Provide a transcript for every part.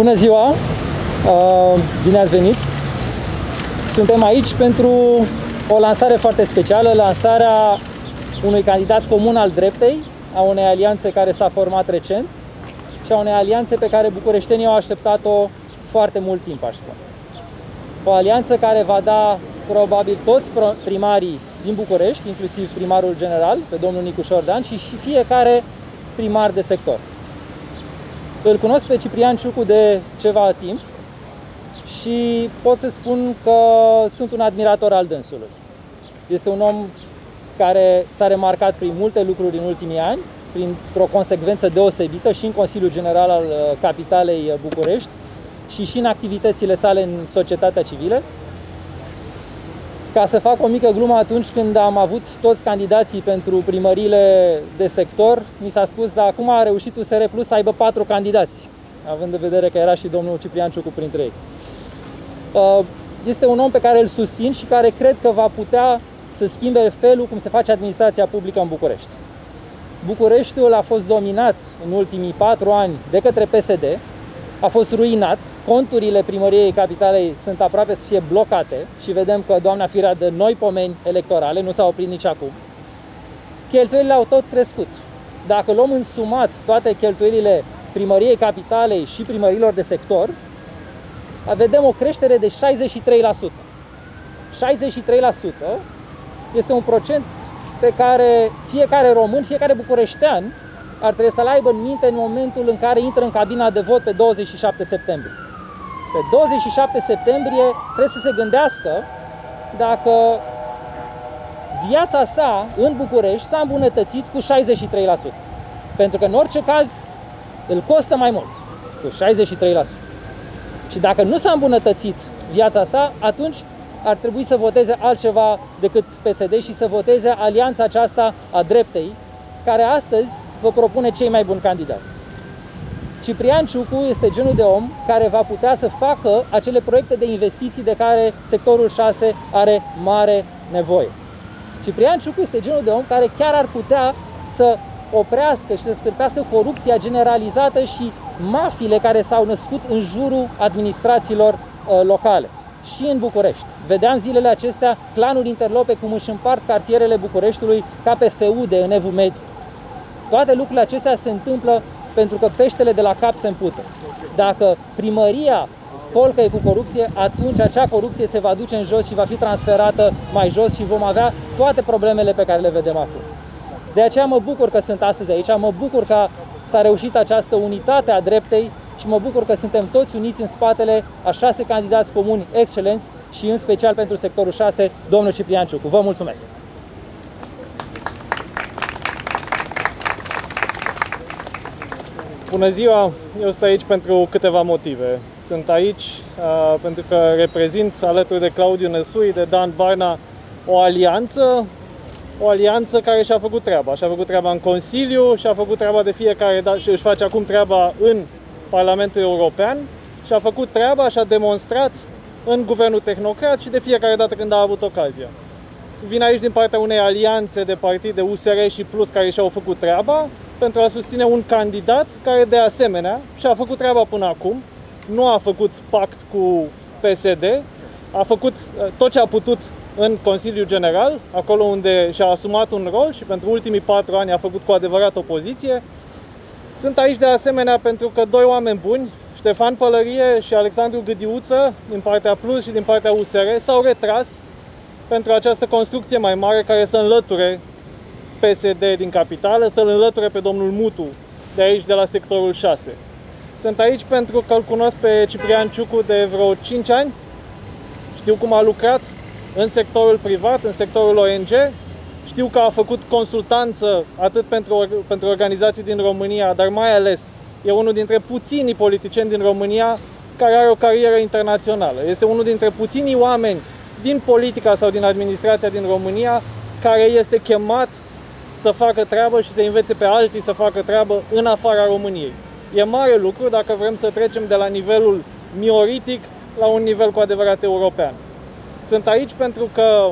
Bună ziua! Uh, bine ați venit! Suntem aici pentru o lansare foarte specială, lansarea unui candidat comun al dreptei, a unei alianțe care s-a format recent și a unei alianțe pe care bucureștenii au așteptat-o foarte mult timp, aș spune. O alianță care va da probabil toți primarii din București, inclusiv primarul general, pe domnul Nicu Șordan, și, și fiecare primar de sector. Îl cunosc pe Ciprian Ciucu de ceva timp și pot să spun că sunt un admirator al dânsului. Este un om care s-a remarcat prin multe lucruri în ultimii ani, printr-o consecvență deosebită și în Consiliul General al uh, Capitalei București și și în activitățile sale în societatea civilă. Ca să fac o mică glumă atunci când am avut toți candidații pentru primările de sector, mi s-a spus, dar acum a reușit USR Plus să aibă patru candidați, având în vedere că era și domnul Ciprian Ciucu printre ei. Uh, este un om pe care îl susțin și care cred că va putea să schimbe felul cum se face administrația publică în București. Bucureștiul a fost dominat în ultimii patru ani de către PSD, a fost ruinat, conturile primăriei capitalei sunt aproape să fie blocate și vedem că doamna Firea de noi pomeni electorale, nu s-a oprit nici acum. Cheltuielile au tot crescut. Dacă luăm în sumat toate cheltuielile primăriei capitalei și primărilor de sector, vedem o creștere de 63%. 63% este un procent pe care fiecare român, fiecare bucureștean ar trebui să-l aibă în minte în momentul în care intră în cabina de vot pe 27 septembrie. Pe 27 septembrie trebuie să se gândească dacă viața sa în București s-a îmbunătățit cu 63%. Pentru că în orice caz îl costă mai mult, cu 63%. Și dacă nu s-a îmbunătățit viața sa, atunci ar trebui să voteze altceva decât PSD și să voteze alianța aceasta a dreptei, care astăzi vă propune cei mai buni candidați. Ciprian Ciucu este genul de om care va putea să facă acele proiecte de investiții de care sectorul 6 are mare nevoie. Ciprian Ciucu este genul de om care chiar ar putea să oprească și să stârpească corupția generalizată și mafiile care s-au născut în jurul administrațiilor uh, locale și în București. Vedeam zilele acestea clanul interlope cum își împart cartierele Bucureștiului ca pe feude în evul mediu. Toate lucrurile acestea se întâmplă pentru că peștele de la cap se împută. Dacă primăria polcă e cu corupție, atunci acea corupție se va duce în jos și va fi transferată mai jos și vom avea toate problemele pe care le vedem acum. De aceea mă bucur că sunt astăzi aici, mă bucur că s-a reușit această unitate a dreptei și mă bucur că suntem toți uniți în spatele a șase candidați comuni excelenți și în special pentru sectorul 6, domnul Ciprian Ciucu. Vă mulțumesc! Bună ziua! Eu sunt aici pentru câteva motive. Sunt aici uh, pentru că reprezint alături de Claudiu Năsui, de Dan Barna, o alianță, o alianță care și-a făcut treaba. Și-a făcut treaba în Consiliu, și-a făcut treaba de fiecare dată și își face acum treaba în Parlamentul European și a făcut treaba și a demonstrat în guvernul tehnocrat și de fiecare dată când a avut ocazia. Vin aici din partea unei alianțe de partide USR și Plus care și-au făcut treaba pentru a susține un candidat care de asemenea și-a făcut treaba până acum, nu a făcut pact cu PSD, a făcut uh, tot ce a putut în Consiliul General, acolo unde și-a asumat un rol și pentru ultimii patru ani a făcut cu adevărat opoziție. Sunt aici de asemenea pentru că doi oameni buni, Ștefan Pălărie și Alexandru Gâdiuță, din partea Plus și din partea USR, s-au retras pentru această construcție mai mare care să înlăture PSD din capitală, să-l înlăture pe domnul Mutu de aici, de la sectorul 6. Sunt aici pentru că îl cunosc pe Ciprian Ciucu de vreo 5 ani. Știu cum a lucrat în sectorul privat, în sectorul ONG. Știu că a făcut consultanță atât pentru, pentru organizații din România, dar mai ales e unul dintre puținii politicieni din România care are o carieră internațională. Este unul dintre puținii oameni din politica sau din administrația din România care este chemat să facă treabă și să învețe pe alții să facă treabă în afara României. E mare lucru dacă vrem să trecem de la nivelul mioritic la un nivel cu adevărat european. Sunt aici pentru că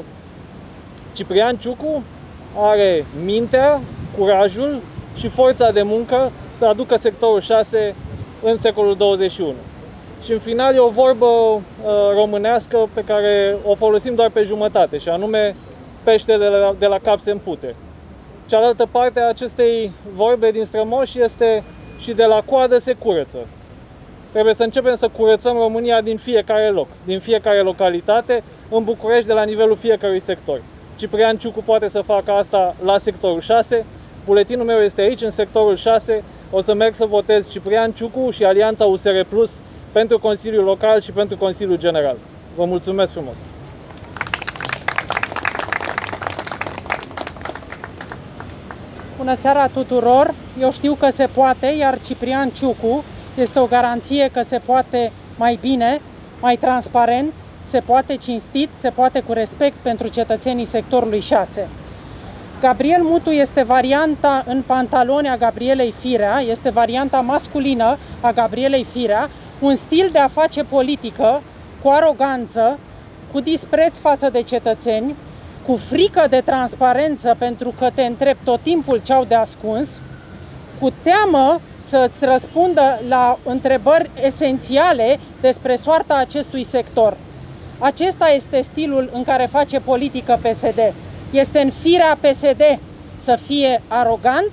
Ciprian Ciucu are mintea, curajul și forța de muncă să aducă sectorul 6 în secolul 21. și în final e o vorbă uh, românească pe care o folosim doar pe jumătate, și anume peștele de la, de la cap se împute. Cealaltă parte a acestei vorbe din strămoși este și de la coadă se curăță. Trebuie să începem să curățăm România din fiecare loc, din fiecare localitate, în București, de la nivelul fiecărui sector. Ciprian Ciucu poate să facă asta la sectorul 6, buletinul meu este aici, în sectorul 6, o să merg să votez Ciprian Ciucu și Alianța USR Plus pentru Consiliul Local și pentru Consiliul General. Vă mulțumesc frumos! Bună seara tuturor! Eu știu că se poate, iar Ciprian Ciucu este o garanție că se poate mai bine, mai transparent, se poate cinstit, se poate cu respect pentru cetățenii sectorului 6. Gabriel Mutu este varianta în pantaloni a Gabrielei Firea, este varianta masculină a Gabrielei Firea, un stil de a face politică cu aroganță, cu dispreț față de cetățeni, cu frică de transparență pentru că te întreb tot timpul ce au de ascuns, cu teamă să-ți răspundă la întrebări esențiale despre soarta acestui sector. Acesta este stilul în care face politică PSD. Este în firea PSD să fie arogant,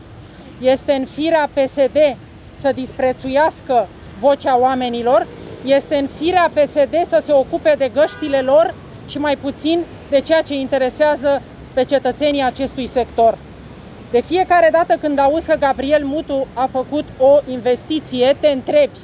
este în firea PSD să disprețuiască vocea oamenilor, este în firea PSD să se ocupe de găștile lor și mai puțin de ceea ce interesează pe cetățenii acestui sector. De fiecare dată când auzi că Gabriel Mutu a făcut o investiție, te întrebi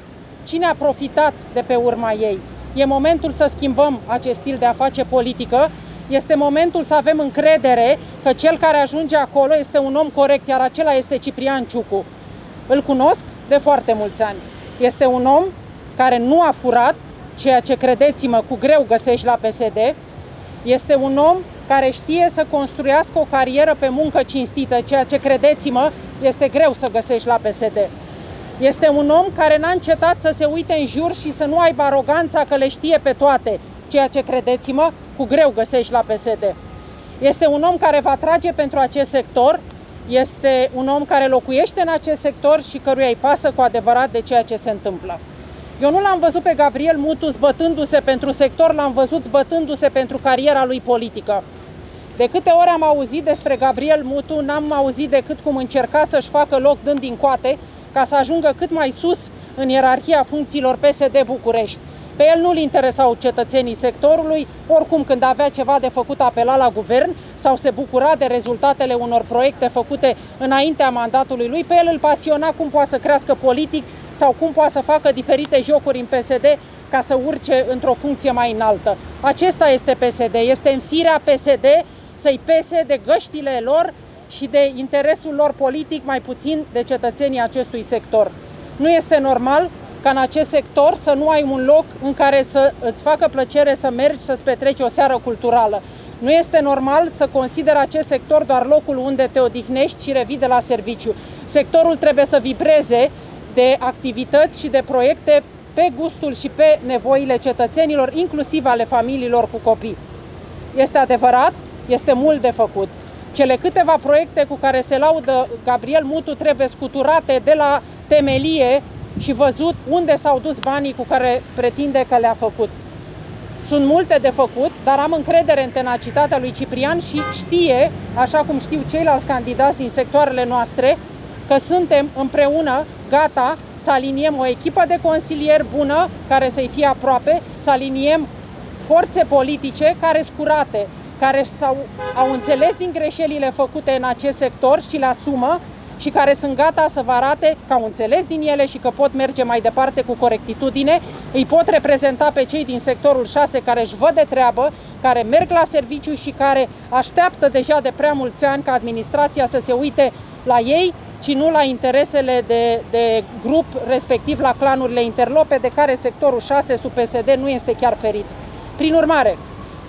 cine a profitat de pe urma ei. E momentul să schimbăm acest stil de a face politică, este momentul să avem încredere că cel care ajunge acolo este un om corect, iar acela este Ciprian Ciucu. Îl cunosc de foarte mulți ani. Este un om care nu a furat, ceea ce credeți-mă cu greu găsești la PSD. Este un om care știe să construiască o carieră pe muncă cinstită, ceea ce credeți-mă este greu să găsești la PSD. Este un om care n-a încetat să se uite în jur și să nu aibă aroganța că le știe pe toate, ceea ce credeți-mă cu greu găsești la PSD. Este un om care va trage pentru acest sector, este un om care locuiește în acest sector și căruia îi pasă cu adevărat de ceea ce se întâmplă. Eu nu l-am văzut pe Gabriel Mutu zbătându-se pentru sector, l-am văzut zbătându-se pentru cariera lui politică. De câte ori am auzit despre Gabriel Mutu, n-am auzit decât cum încerca să-și facă loc dând din coate ca să ajungă cât mai sus în ierarhia funcțiilor PSD București. Pe el nu-l interesau cetățenii sectorului, oricum când avea ceva de făcut apela la guvern sau se bucura de rezultatele unor proiecte făcute înaintea mandatului lui, pe el îl pasiona cum poate să crească politic sau cum poate să facă diferite jocuri în PSD ca să urce într-o funcție mai înaltă. Acesta este PSD, este în firea PSD să-i pese de găștile lor și de interesul lor politic, mai puțin de cetățenii acestui sector. Nu este normal ca în acest sector să nu ai un loc în care să îți facă plăcere să mergi să-ți petreci o seară culturală. Nu este normal să consider acest sector doar locul unde te odihnești și revii de la serviciu. Sectorul trebuie să vibreze de activități și de proiecte pe gustul și pe nevoile cetățenilor, inclusiv ale familiilor cu copii. Este adevărat, este mult de făcut. Cele câteva proiecte cu care se laudă Gabriel Mutu trebuie scuturate de la temelie și văzut unde s-au dus banii cu care pretinde că le-a făcut. Sunt multe de făcut, dar am încredere în tenacitatea lui Ciprian și știe, așa cum știu ceilalți candidați din sectoarele noastre, că suntem împreună gata să aliniem o echipă de consilieri bună, care să-i fie aproape, să aliniem forțe politice care scurate, care s-au, au înțeles din greșelile făcute în acest sector și le asumă și care sunt gata să vă arate că au înțeles din ele și că pot merge mai departe cu corectitudine, îi pot reprezenta pe cei din sectorul 6 care își văd de treabă, care merg la serviciu și care așteaptă deja de prea mulți ani ca administrația să se uite la ei, ci nu la interesele de, de grup, respectiv la clanurile interlope, de care sectorul 6 sub PSD nu este chiar ferit. Prin urmare,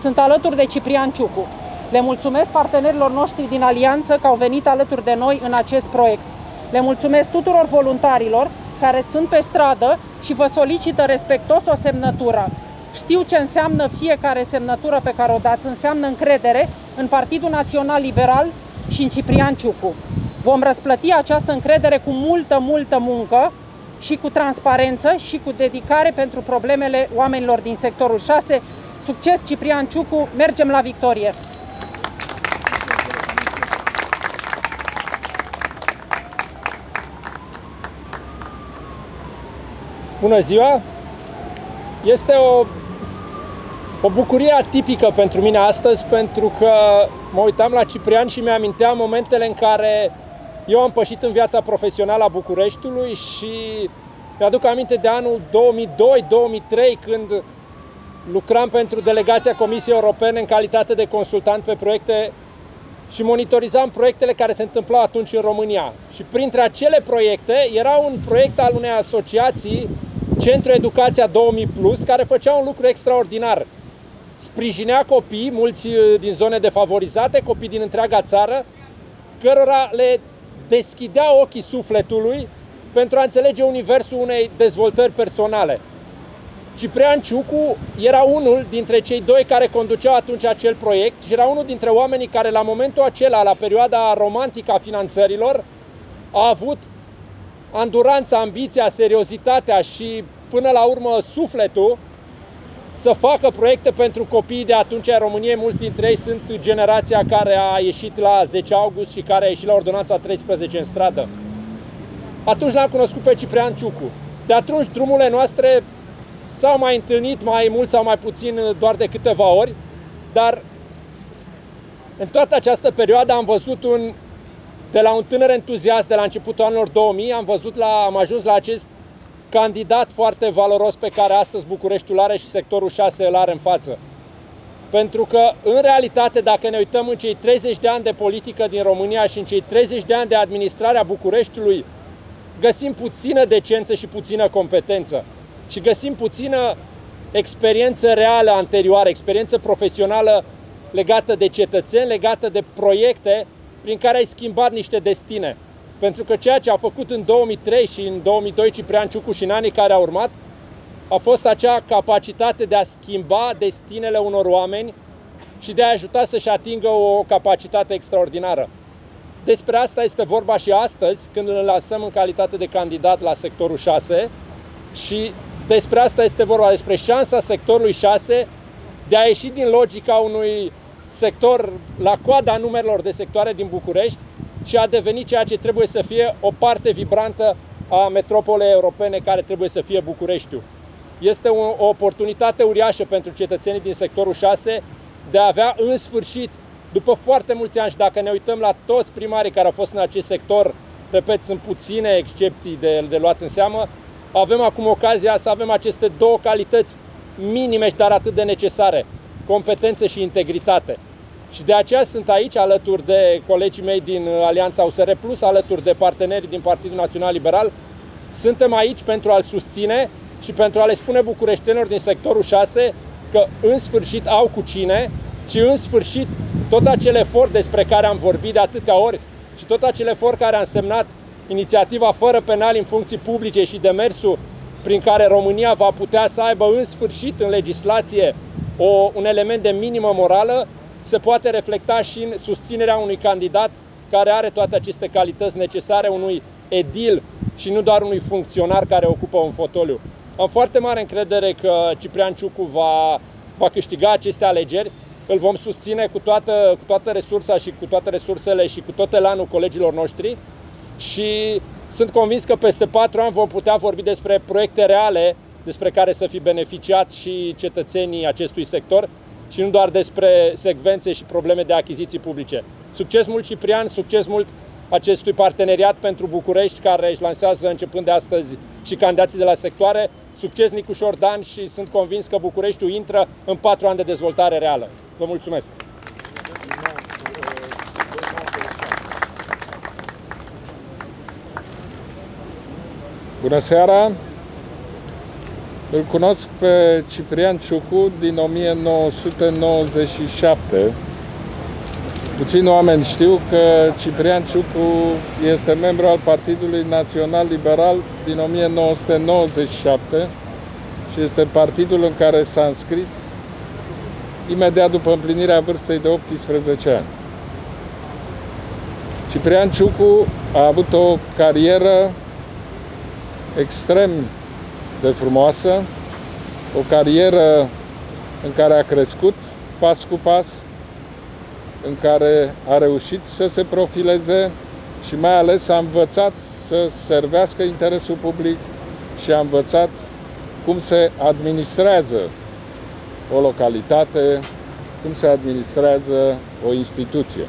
sunt alături de Ciprian Ciucu. Le mulțumesc partenerilor noștri din Alianță că au venit alături de noi în acest proiect. Le mulțumesc tuturor voluntarilor care sunt pe stradă și vă solicită respectos o semnătură. Știu ce înseamnă fiecare semnătură pe care o dați, înseamnă încredere în Partidul Național Liberal și în Ciprian Ciucu. Vom răsplăti această încredere cu multă, multă muncă și cu transparență și cu dedicare pentru problemele oamenilor din sectorul 6. Succes Ciprian Ciucu, mergem la victorie! Bună ziua! Este o, o bucurie atipică pentru mine astăzi pentru că mă uitam la Ciprian și mi-aminteam momentele în care eu am pășit în viața profesională a Bucureștiului și mi-aduc aminte de anul 2002-2003 când lucram pentru delegația Comisiei Europene în calitate de consultant pe proiecte și monitorizam proiectele care se întâmplau atunci în România. Și printre acele proiecte era un proiect al unei asociații Centru Educația 2000 Plus, care făcea un lucru extraordinar. Sprijinea copii, mulți uh, din zone defavorizate, copii din întreaga țară, cărora le deschidea ochii sufletului pentru a înțelege universul unei dezvoltări personale. Ciprian Ciucu era unul dintre cei doi care conduceau atunci acel proiect și era unul dintre oamenii care la momentul acela, la perioada romantică a finanțărilor, a avut anduranța, ambiția, seriozitatea și până la urmă sufletul să facă proiecte pentru copiii de atunci în României. Mulți dintre ei sunt generația care a ieșit la 10 august și care a ieșit la ordonanța 13 în stradă. Atunci l-am cunoscut pe Ciprian Ciucu. De atunci drumurile noastre s-au mai întâlnit mai mult sau mai puțin doar de câteva ori, dar în toată această perioadă am văzut un de la un tânăr entuziast de la începutul anilor 2000 am văzut la, am ajuns la acest candidat foarte valoros pe care astăzi Bucureștiul are și sectorul 6 îl are în față. Pentru că, în realitate, dacă ne uităm în cei 30 de ani de politică din România și în cei 30 de ani de administrare a Bucureștiului, găsim puțină decență și puțină competență. Și găsim puțină experiență reală anterioară, experiență profesională legată de cetățeni, legată de proiecte prin care ai schimbat niște destine. Pentru că ceea ce a făcut în 2003 și în 2002 Ciprian Ciucu și în anii care au urmat, a fost acea capacitate de a schimba destinele unor oameni și de a ajuta să-și atingă o capacitate extraordinară. Despre asta este vorba și astăzi, când îl lansăm în calitate de candidat la sectorul 6 și despre asta este vorba, despre șansa sectorului 6 de a ieși din logica unui sector la coada numerelor de sectoare din București și a devenit ceea ce trebuie să fie o parte vibrantă a metropolei europene care trebuie să fie Bucureștiul. Este o oportunitate uriașă pentru cetățenii din sectorul 6 de a avea în sfârșit, după foarte mulți ani și dacă ne uităm la toți primarii care au fost în acest sector, repet, sunt puține excepții de, de luat în seamă, avem acum ocazia să avem aceste două calități minime, dar atât de necesare competență și integritate. Și de aceea sunt aici alături de colegii mei din Alianța USR Plus, alături de partenerii din Partidul Național Liberal. Suntem aici pentru a-l susține și pentru a le spune bucureștenilor din sectorul 6 că în sfârșit au cu cine și în sfârșit tot acel efort despre care am vorbit de atâtea ori și tot acel efort care a însemnat inițiativa fără penali în funcții publice și demersul prin care România va putea să aibă în sfârșit în legislație o, un element de minimă morală se poate reflecta și în susținerea unui candidat care are toate aceste calități necesare unui edil și nu doar unui funcționar care ocupă un fotoliu. Am foarte mare încredere că Ciprian Ciucu va, va câștiga aceste alegeri. Îl vom susține cu toată, cu toată resursa și cu toate resursele și cu tot elanul colegilor noștri și sunt convins că peste patru ani vom putea vorbi despre proiecte reale despre care să fi beneficiat și cetățenii acestui sector și nu doar despre secvențe și probleme de achiziții publice. Succes mult Ciprian, succes mult acestui parteneriat pentru București care își lansează începând de astăzi și candidații de la sectoare. Succes Nicu Șordan și sunt convins că Bucureștiul intră în patru ani de dezvoltare reală. Vă mulțumesc! Bună seara! Îl cunosc pe Ciprian Ciucu din 1997. Puțini oameni știu că Ciprian Ciucu este membru al Partidului Național Liberal din 1997 și este partidul în care s-a înscris imediat după împlinirea vârstei de 18 ani. Ciprian Ciucu a avut o carieră extrem de frumoasă, o carieră în care a crescut pas cu pas, în care a reușit să se profileze și mai ales a învățat să servească interesul public și a învățat cum se administrează o localitate, cum se administrează o instituție.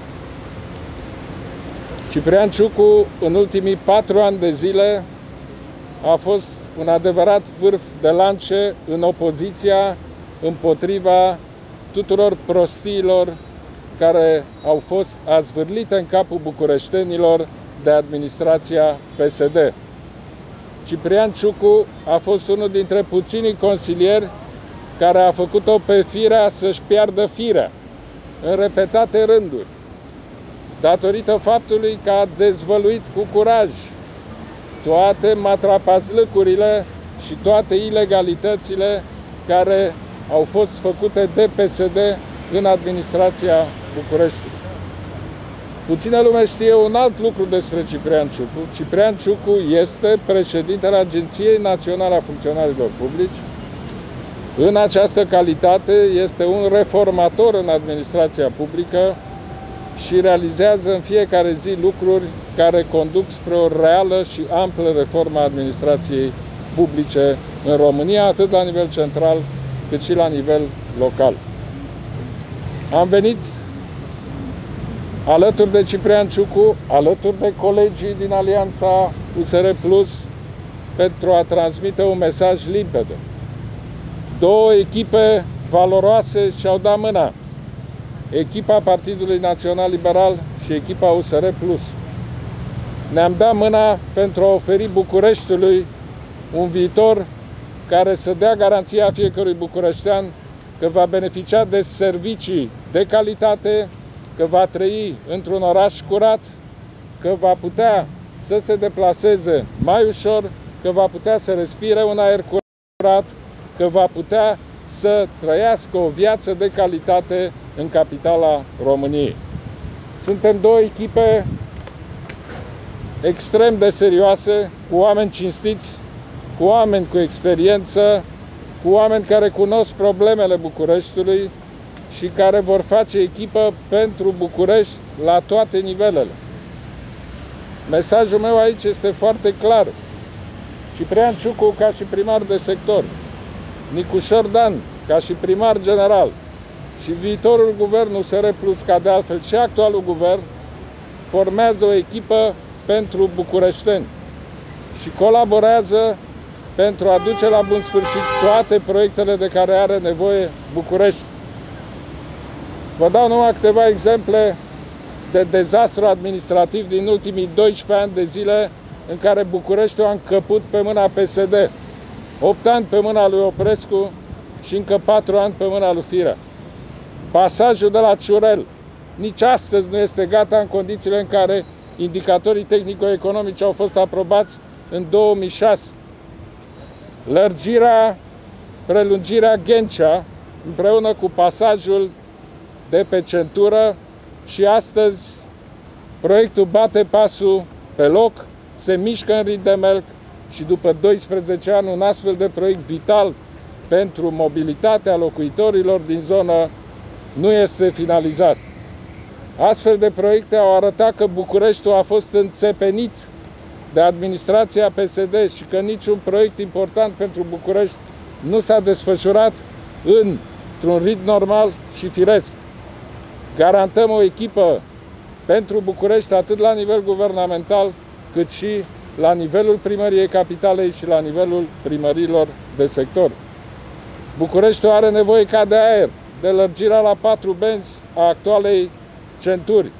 Ciprian Ciucu, în ultimii patru ani de zile, a fost un adevărat vârf de lance în opoziția împotriva tuturor prostiilor care au fost azvârlite în capul bucureștenilor de administrația PSD. Ciprian Ciucu a fost unul dintre puținii consilieri care a făcut-o pe firea să-și piardă firea în repetate rânduri, datorită faptului că a dezvăluit cu curaj toate matrapazlăcurile și toate ilegalitățile care au fost făcute de PSD în administrația Bucureștiului. Puțină lume știe un alt lucru despre Ciprian Ciucu. Ciprian Ciucu este președintele Agenției Naționale a Funcționarilor Publici. În această calitate este un reformator în administrația publică și realizează în fiecare zi lucruri care conduc spre o reală și amplă reformă a administrației publice în România, atât la nivel central cât și la nivel local. Am venit alături de Ciprian Ciucu, alături de colegii din Alianța USR Plus, pentru a transmite un mesaj limpede. Două echipe valoroase și-au dat mâna. Echipa Partidului Național Liberal și echipa USR Plus. Ne-am dat mâna pentru a oferi Bucureștiului un viitor care să dea garanția fiecărui bucureștean că va beneficia de servicii de calitate, că va trăi într-un oraș curat, că va putea să se deplaseze mai ușor, că va putea să respire un aer curat, că va putea să trăiască o viață de calitate în capitala României. Suntem două echipe extrem de serioase, cu oameni cinstiți, cu oameni cu experiență, cu oameni care cunosc problemele Bucureștiului și care vor face echipă pentru București la toate nivelele. Mesajul meu aici este foarte clar. Ciprian Ciucu ca și primar de sector, Nicușor Dan ca și primar general și viitorul guvern USR Plus, ca de altfel și actualul guvern, formează o echipă pentru bucureșteni și colaborează pentru a duce la bun sfârșit toate proiectele de care are nevoie București. Vă dau numai câteva exemple de dezastru administrativ din ultimii 12 ani de zile în care Bucureștiul a încăput pe mâna PSD. 8 ani pe mâna lui Oprescu și încă 4 ani pe mâna lui Firea. Pasajul de la Ciurel nici astăzi nu este gata în condițiile în care indicatorii tehnico-economici au fost aprobați în 2006 lărgirea, prelungirea Ghencea împreună cu pasajul de pe centură și astăzi proiectul bate pasul pe loc, se mișcă în rid de melc și după 12 ani un astfel de proiect vital pentru mobilitatea locuitorilor din zonă nu este finalizat. Astfel de proiecte au arătat că Bucureștiul a fost înțepenit de administrația PSD și că niciun proiect important pentru București nu s-a desfășurat într-un ritm normal și firesc. Garantăm o echipă pentru București atât la nivel guvernamental cât și la nivelul primăriei capitalei și la nivelul primărilor de sector. Bucureștiul are nevoie ca de aer, de lărgirea la patru benzi a actualei centuri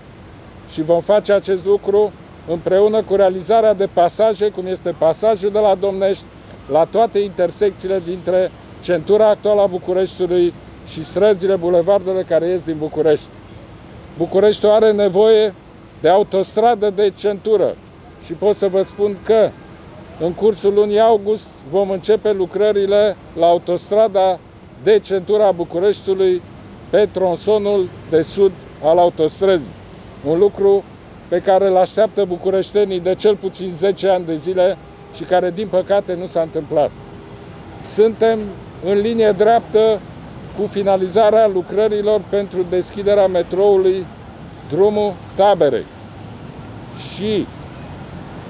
și vom face acest lucru împreună cu realizarea de pasaje, cum este pasajul de la Domnești, la toate intersecțiile dintre centura actuală a Bucureștiului și străzile, bulevardele care ies din București. Bucureștiul are nevoie de autostradă de centură și pot să vă spun că în cursul lunii august vom începe lucrările la autostrada de centura Bucureștiului pe tronsonul de sud al autostrăzii. Un lucru pe care îl așteaptă bucureștenii de cel puțin 10 ani de zile și care din păcate nu s-a întâmplat. Suntem în linie dreaptă cu finalizarea lucrărilor pentru deschiderea metroului drumul Taberei și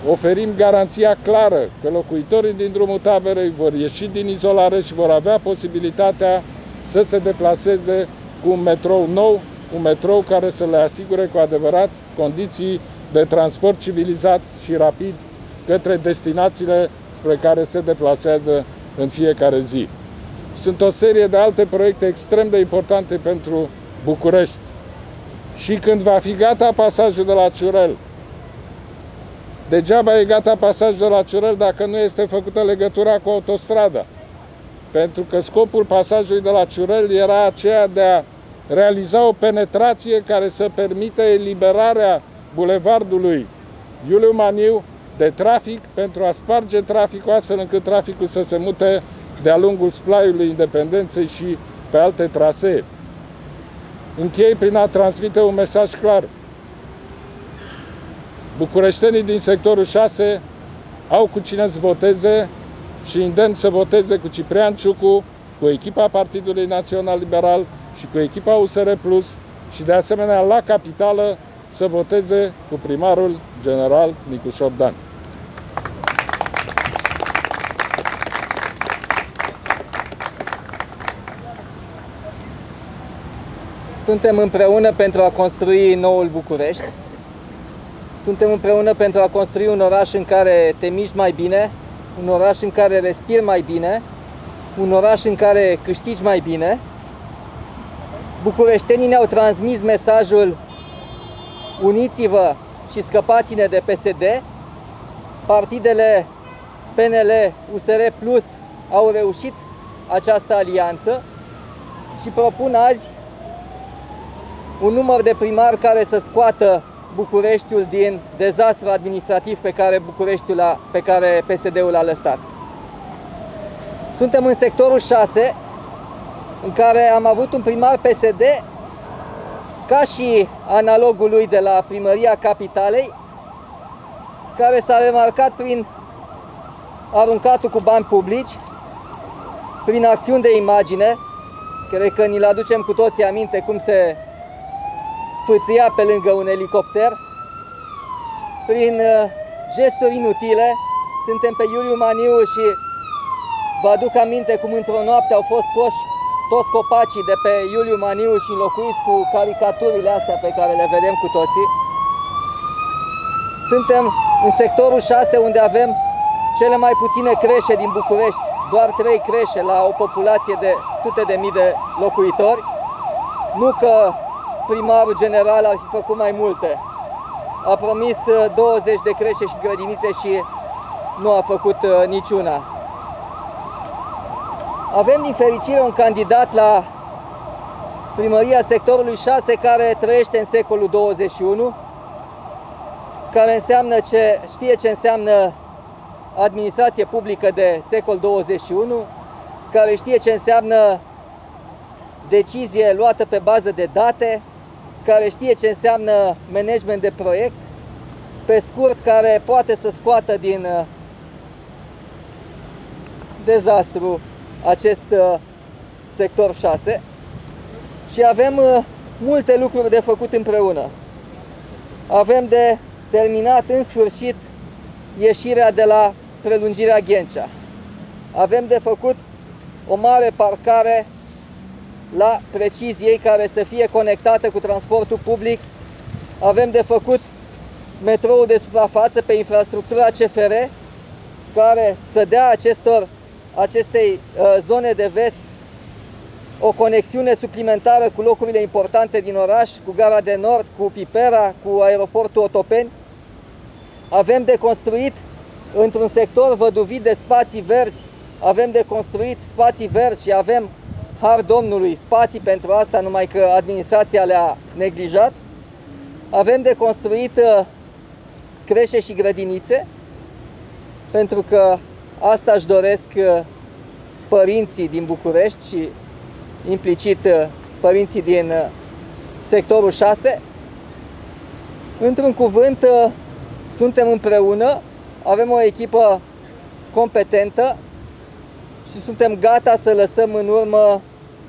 oferim garanția clară că locuitorii din drumul Taberei vor ieși din izolare și vor avea posibilitatea să se deplaseze cu un metrou nou, un metrou care să le asigure cu adevărat condiții de transport civilizat și rapid către destinațiile spre care se deplasează în fiecare zi. Sunt o serie de alte proiecte extrem de importante pentru București. Și când va fi gata pasajul de la Ciurel, degeaba e gata pasajul de la Ciurel dacă nu este făcută legătura cu autostrada. Pentru că scopul pasajului de la Ciurel era aceea de a realiza o penetrație care să permită eliberarea bulevardului Iuliu Maniu de trafic pentru a sparge traficul astfel încât traficul să se mute de-a lungul splaiului Independenței și pe alte trasee. Închei prin a transmite un mesaj clar. Bucureștenii din sectorul 6 au cu cine să voteze și îndemn să voteze cu Ciprian Ciucu, cu echipa Partidului Național Liberal și cu echipa USR Plus și de asemenea la capitală să voteze cu primarul general Nicușor Dan. Suntem împreună pentru a construi noul București. Suntem împreună pentru a construi un oraș în care te miști mai bine, un oraș în care respiri mai bine, un oraș în care câștigi mai bine. Bucureștenii ne-au transmis mesajul uniți-vă și scăpați-ne de PSD. Partidele PNL, USR Plus au reușit această alianță și propun azi un număr de primari care să scoată Bucureștiul din dezastru administrativ pe care Bucureștiul a, pe care PSD-ul l-a lăsat. Suntem în sectorul 6, în care am avut un primar PSD ca și analogul lui de la primăria capitalei, care s-a remarcat prin aruncatul cu bani publici, prin acțiuni de imagine, cred că ni-l aducem cu toții aminte cum se fâția pe lângă un elicopter. Prin uh, gesturi inutile, suntem pe Iuliu Maniu și vă aduc aminte cum într-o noapte au fost scoși toți copacii de pe Iuliu Maniu și înlocuiți cu caricaturile astea pe care le vedem cu toții. Suntem în sectorul 6 unde avem cele mai puține creșe din București, doar 3 creșe la o populație de sute de mii de locuitori. Nu că primarul general ar fi făcut mai multe. A promis 20 uh, de creșe și grădinițe și nu a făcut uh, niciuna. Avem din fericire un candidat la primăria sectorului 6 care trăiește în secolul 21, care înseamnă ce, știe ce înseamnă administrație publică de secol 21, care știe ce înseamnă decizie luată pe bază de date, care știe ce înseamnă management de proiect, pe scurt, care poate să scoată din uh, dezastru acest uh, sector 6 și avem uh, multe lucruri de făcut împreună. Avem de terminat în sfârșit ieșirea de la prelungirea Ghencea. Avem de făcut o mare parcare la preciziei care să fie conectată cu transportul public. Avem de făcut metrou de suprafață pe infrastructura CFR care să dea acestor, acestei uh, zone de vest o conexiune suplimentară cu locurile importante din oraș, cu Gara de Nord, cu Pipera, cu aeroportul Otopeni. Avem de construit într-un sector văduvit de spații verzi, avem de construit spații verzi și avem har Domnului, spații pentru asta, numai că administrația le-a neglijat. Avem de construit uh, creșe și grădinițe, pentru că asta își doresc uh, părinții din București și implicit uh, părinții din sectorul 6. Într-un cuvânt, suntem împreună, avem o echipă competentă și suntem gata să lăsăm în urmă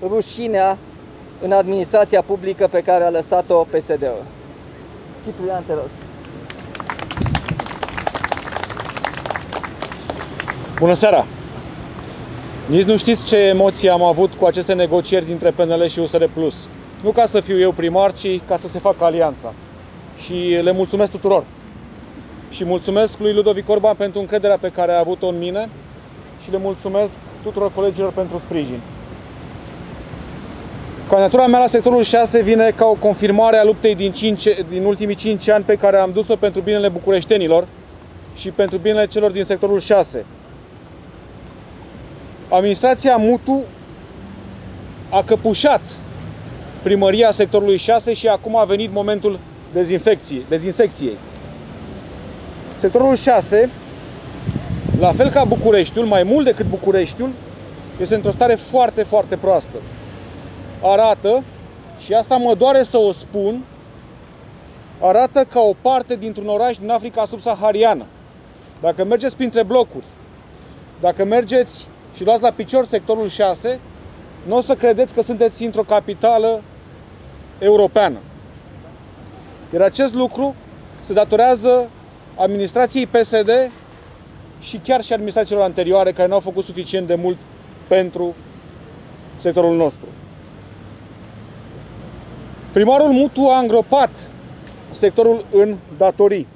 rușinea în administrația publică pe care a lăsat-o PSD-ul. Ciprian, te rog. Bună seara! Nici nu știți ce emoții am avut cu aceste negocieri dintre PNL și USR Plus. Nu ca să fiu eu primar, ci ca să se facă alianța. Și le mulțumesc tuturor. Și mulțumesc lui Ludovic Orban pentru încrederea pe care a avut-o în mine și le mulțumesc tuturor colegilor pentru sprijin. Candidatura mea la sectorul 6 vine ca o confirmare a luptei din, 5, din ultimii 5 ani pe care am dus-o pentru binele bucureștenilor și pentru binele celor din sectorul 6. Administrația Mutu a căpușat primăria sectorului 6 și acum a venit momentul dezinfecției, dezinsecției. Sectorul 6, la fel ca Bucureștiul, mai mult decât Bucureștiul, este într-o stare foarte, foarte proastă. Arată, și asta mă doare să o spun, arată ca o parte dintr-un oraș din Africa subsahariană. Dacă mergeți printre blocuri, dacă mergeți și luați la picior sectorul 6, nu o să credeți că sunteți într-o capitală europeană. Iar acest lucru se datorează administrației PSD și chiar și administrațiilor anterioare care nu au făcut suficient de mult pentru sectorul nostru. Primarul Mutu a îngropat sectorul în datorii.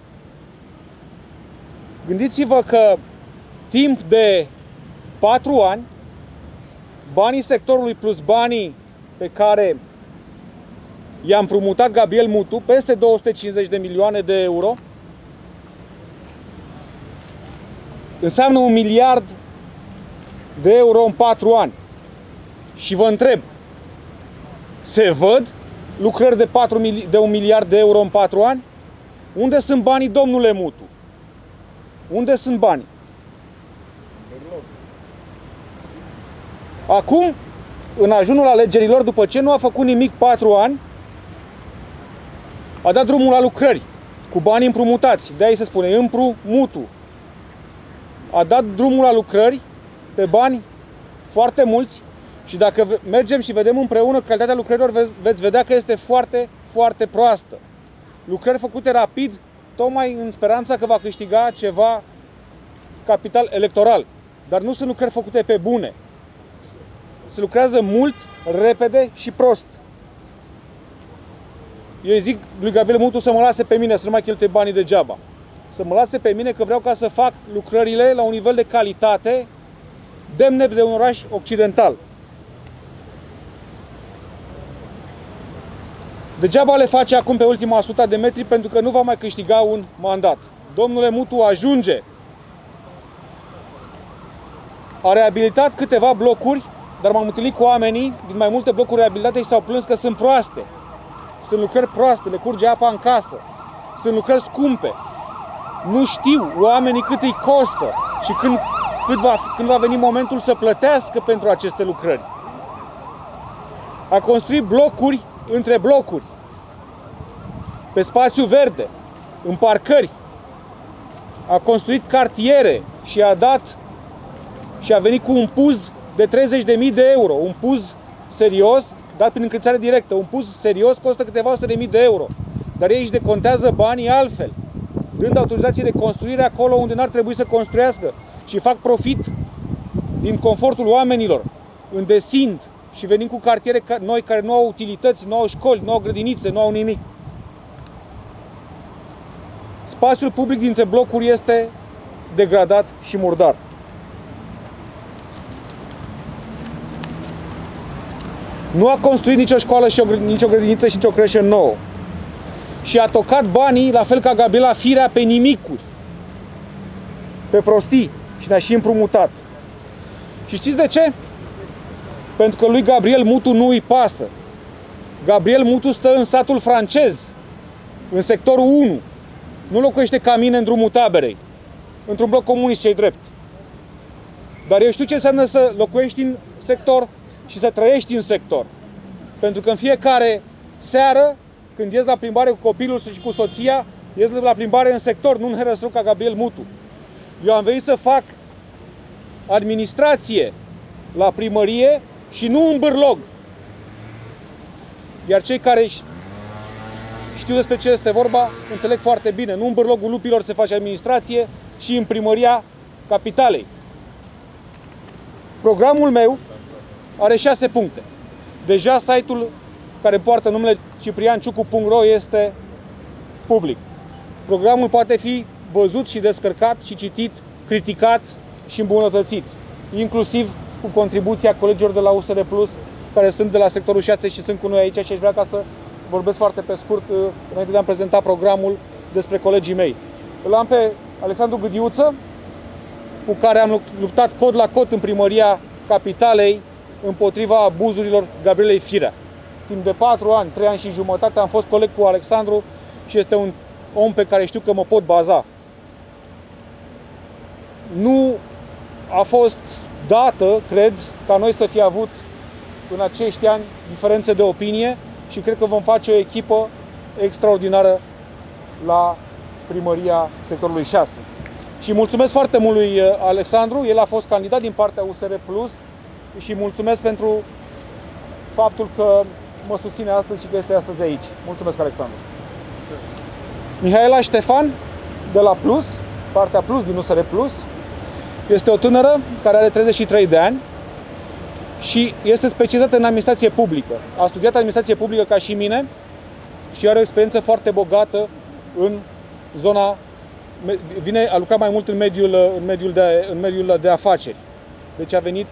Gândiți-vă că timp de 4 ani, banii sectorului plus banii pe care i-a împrumutat Gabriel Mutu, peste 250 de milioane de euro, înseamnă un miliard de euro în 4 ani. Și vă întreb, se văd lucrări de, 4, de un miliard de euro în 4 ani? Unde sunt banii, domnule Mutu? Unde sunt banii? Acum, în ajunul alegerilor, după ce nu a făcut nimic 4 ani, a dat drumul la lucrări cu bani împrumutați. De-aia se spune împrumutu. A dat drumul la lucrări pe bani foarte mulți și dacă mergem și vedem împreună calitatea lucrărilor, veți vedea că este foarte, foarte proastă. Lucrări făcute rapid, tocmai în speranța că va câștiga ceva capital electoral. Dar nu sunt lucrări făcute pe bune. Se lucrează mult, repede și prost. Eu îi zic lui Gabriel Mutu să mă lase pe mine, să nu mai cheltuie banii degeaba. Să mă lase pe mine că vreau ca să fac lucrările la un nivel de calitate demne de un oraș occidental. Degeaba le face acum pe ultima sută de metri pentru că nu va mai câștiga un mandat. Domnule Mutu ajunge. A reabilitat câteva blocuri, dar m-am întâlnit cu oamenii din mai multe blocuri reabilitate și s-au plâns că sunt proaste. Sunt lucrări proaste, le curge apa în casă. Sunt lucrări scumpe. Nu știu oamenii cât îi costă și când, cât va, când va veni momentul să plătească pentru aceste lucrări. A construit blocuri între blocuri, pe spațiu verde, în parcări. A construit cartiere și a dat și a venit cu un puz de 30.000 de euro, un puz serios dat prin încălțare directă. Un pus serios costă câteva sute de mii de euro. Dar ei își decontează banii altfel, dând autorizații de construire acolo unde n-ar trebui să construiască și fac profit din confortul oamenilor, îndesind și venind cu cartiere noi care nu au utilități, nu au școli, nu au grădinițe, nu au nimic. Spațiul public dintre blocuri este degradat și murdar. Nu a construit nicio școală și o, nicio grădiniță și nicio creșă nouă. Și a tocat banii, la fel ca Gabriela Firea, pe nimicuri. Pe prostii. Și ne-a și împrumutat. Și știți de ce? Pentru că lui Gabriel Mutu nu îi pasă. Gabriel Mutu stă în satul francez, în sectorul 1. Nu locuiește ca mine în drumul taberei, într-un bloc comunist cei drept. Dar eu știu ce înseamnă să locuiești în sector și să trăiești în sector. Pentru că în fiecare seară, când ies la plimbare cu copilul și cu soția, ies la plimbare în sector, nu în Herăstru ca Gabriel Mutu. Eu am venit să fac administrație la primărie și nu în bârlog. Iar cei care știu despre ce este vorba, înțeleg foarte bine. Nu în bârlogul lupilor se face administrație, ci în primăria capitalei. Programul meu are șase puncte. Deja site-ul care poartă numele ciprianciucu.ro este public. Programul poate fi văzut și descărcat și citit, criticat și îmbunătățit, inclusiv cu contribuția colegilor de la USR Plus, care sunt de la sectorul 6 și sunt cu noi aici și aș vrea ca să vorbesc foarte pe scurt uh, înainte de a prezenta programul despre colegii mei. Îl am pe Alexandru Gâdiuță, cu care am luptat cod la cod în primăria capitalei împotriva abuzurilor Gabrielei Firea. Timp de 4 ani, 3 ani și jumătate am fost coleg cu Alexandru și este un om pe care știu că mă pot baza. Nu a fost dată, cred, ca noi să fi avut în acești ani diferențe de opinie și cred că vom face o echipă extraordinară la primăria sectorului 6. Și mulțumesc foarte mult lui uh, Alexandru, el a fost candidat din partea USR Plus și mulțumesc pentru faptul că mă susține astăzi și că este astăzi aici. Mulțumesc, Alexandru. Mihaela Ștefan, de la Plus, partea Plus din USR Plus, este o tânără care are 33 de ani și este specializată în administrație publică. A studiat administrație publică ca și mine și are o experiență foarte bogată în zona vine a lucrat mai mult în mediul, în mediul, de, în mediul de afaceri. Deci a venit,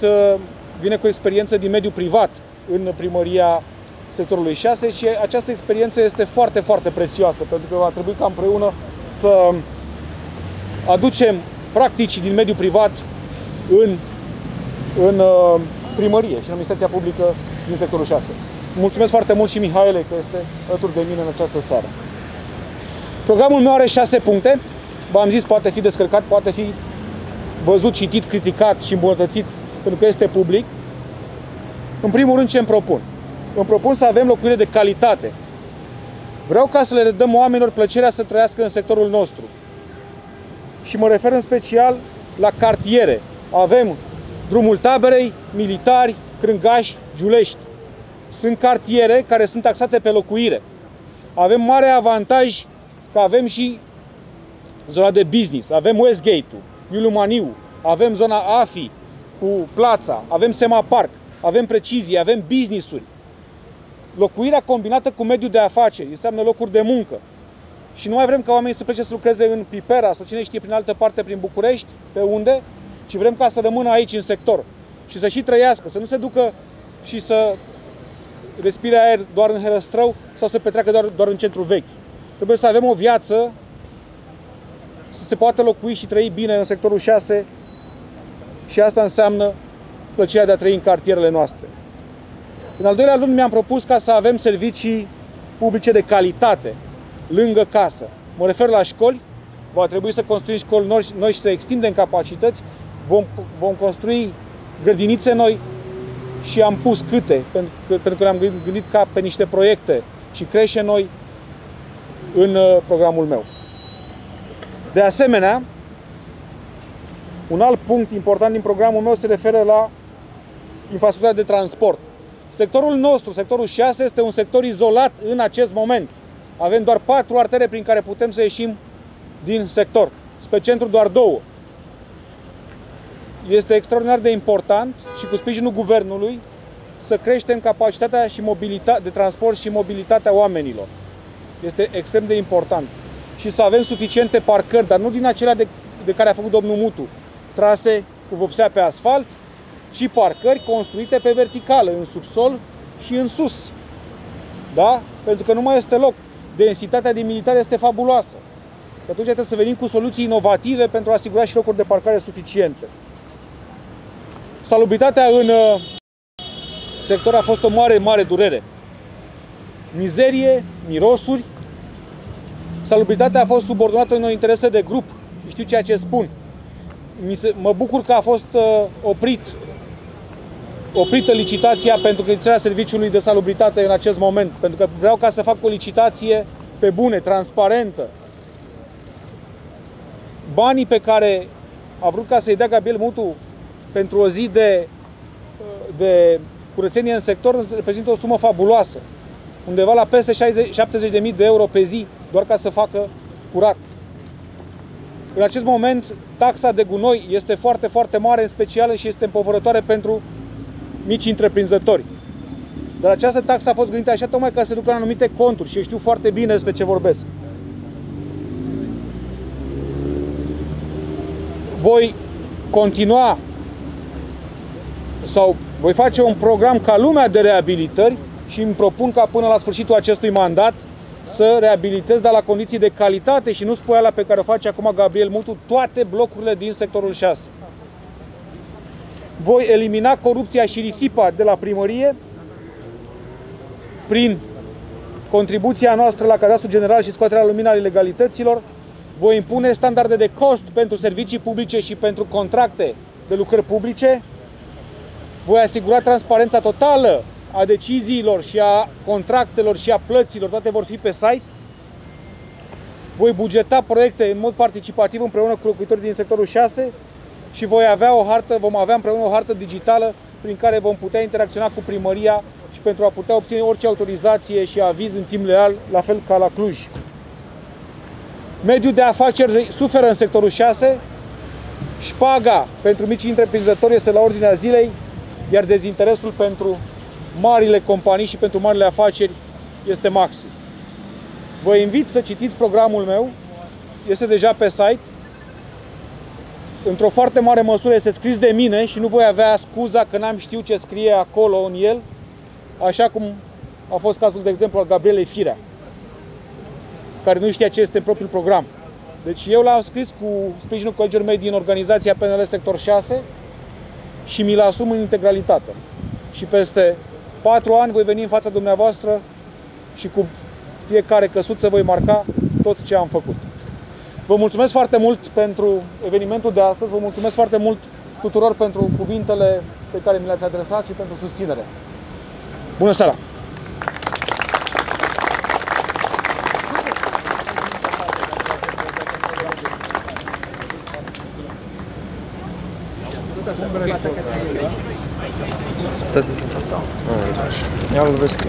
vine cu experiență din mediul privat în primăria sectorului 6 și această experiență este foarte, foarte prețioasă pentru că va trebui ca împreună să aducem practici din mediul privat în, în uh, primărie și în administrația publică din sectorul 6. Mulțumesc foarte mult și Mihaele că este alături de mine în această seară. Programul meu are 6 puncte. V-am zis, poate fi descărcat, poate fi văzut, citit, criticat și îmbunătățit pentru că este public. În primul rând, ce îmi propun? Îmi propun să avem locuire de calitate. Vreau ca să le redăm oamenilor plăcerea să trăiască în sectorul nostru. Și mă refer în special la cartiere. Avem drumul taberei, militari, crângași, giulești. Sunt cartiere care sunt taxate pe locuire. Avem mare avantaj că avem și zona de business, avem Westgate-ul, Iuliu Maniu, avem zona AFI cu plața, avem Sema Park, avem precizie, avem business-uri. Locuirea combinată cu mediul de afaceri înseamnă locuri de muncă. Și nu mai vrem ca oamenii să plece să lucreze în Pipera sau cine știe prin altă parte, prin București, pe unde, ci vrem ca să rămână aici în sector și să și trăiască, să nu se ducă și să respire aer doar în Herăstrău sau să petreacă doar, doar în centru vechi. Trebuie să avem o viață să se poată locui și trăi bine în sectorul 6 și asta înseamnă plăcerea de a trăi în cartierele noastre. În al doilea rând mi-am propus ca să avem servicii publice de calitate lângă casă. Mă refer la școli, va trebui să construim școli noi, noi și să extindem capacități, vom, vom construi grădinițe noi și am pus câte, pentru că, pentru că ne-am gândit ca pe niște proiecte și crește noi în uh, programul meu. De asemenea, un alt punct important din programul meu se referă la infrastructura de transport. Sectorul nostru, sectorul 6, este un sector izolat în acest moment. Avem doar patru artere prin care putem să ieșim din sector. Spre centru doar două. Este extraordinar de important și cu sprijinul guvernului să creștem capacitatea și mobilitatea de transport și mobilitatea oamenilor. Este extrem de important. Și să avem suficiente parcări, dar nu din acelea de, de care a făcut domnul Mutu, trase cu vopsea pe asfalt, ci parcări construite pe verticală, în subsol și în sus. Da? Pentru că nu mai este loc. Densitatea de militari este fabuloasă. Și atunci trebuie să venim cu soluții inovative pentru a asigura și locuri de parcare suficiente. Salubritatea în uh, sector a fost o mare, mare durere. Mizerie, mirosuri. Salubritatea a fost subordonată unor interese de grup. Știu ceea ce spun. mă bucur că a fost uh, oprit oprită licitația pentru creditarea serviciului de salubritate în acest moment. Pentru că vreau ca să fac o licitație pe bune, transparentă. Banii pe care a vrut ca să-i dea Gabriel Mutu pentru o zi de, de curățenie în sector reprezintă o sumă fabuloasă. Undeva la peste 70.000 de euro pe zi, doar ca să facă curat. În acest moment, taxa de gunoi este foarte, foarte mare, în special și este împovărătoare pentru mici întreprinzători. Dar această taxă a fost gândită așa tocmai ca să ducă în anumite conturi și eu știu foarte bine despre ce vorbesc. Voi continua sau voi face un program ca lumea de reabilitări și îmi propun ca până la sfârșitul acestui mandat să reabilitez, dar la condiții de calitate și nu spoiala pe care o face acum Gabriel Mutu, toate blocurile din sectorul 6. Voi elimina corupția și risipa de la primărie prin contribuția noastră la Cadastrul General și scoaterea la lumina ilegalităților, voi impune standarde de cost pentru servicii publice și pentru contracte de lucrări publice, voi asigura transparența totală a deciziilor și a contractelor și a plăților, toate vor fi pe site. Voi bugeta proiecte în mod participativ împreună cu locuitorii din sectorul 6 și voi avea o hartă, vom avea împreună o hartă digitală prin care vom putea interacționa cu primăria și pentru a putea obține orice autorizație și aviz în timp real, la fel ca la Cluj. Mediul de afaceri suferă în sectorul 6, șpaga pentru micii întreprinzători este la ordinea zilei, iar dezinteresul pentru marile companii și pentru marile afaceri este maxim. Vă invit să citiți programul meu, este deja pe site. Într-o foarte mare măsură este scris de mine și nu voi avea scuza că n-am știut ce scrie acolo în el, așa cum a fost cazul, de exemplu, al Gabrielei Firea, care nu știa ce este în propriul program. Deci eu l-am scris cu sprijinul colegilor mei din organizația PNL Sector 6 și mi-l asum în integralitate. Și peste patru ani voi veni în fața dumneavoastră și cu fiecare căsuță voi marca tot ce am făcut. Vă mulțumesc foarte mult pentru evenimentul de astăzi, vă mulțumesc foarte mult tuturor pentru cuvintele pe care mi le-ați adresat și pentru susținere. Bună seara! Stai, stai, stai. Ia-l vezi că...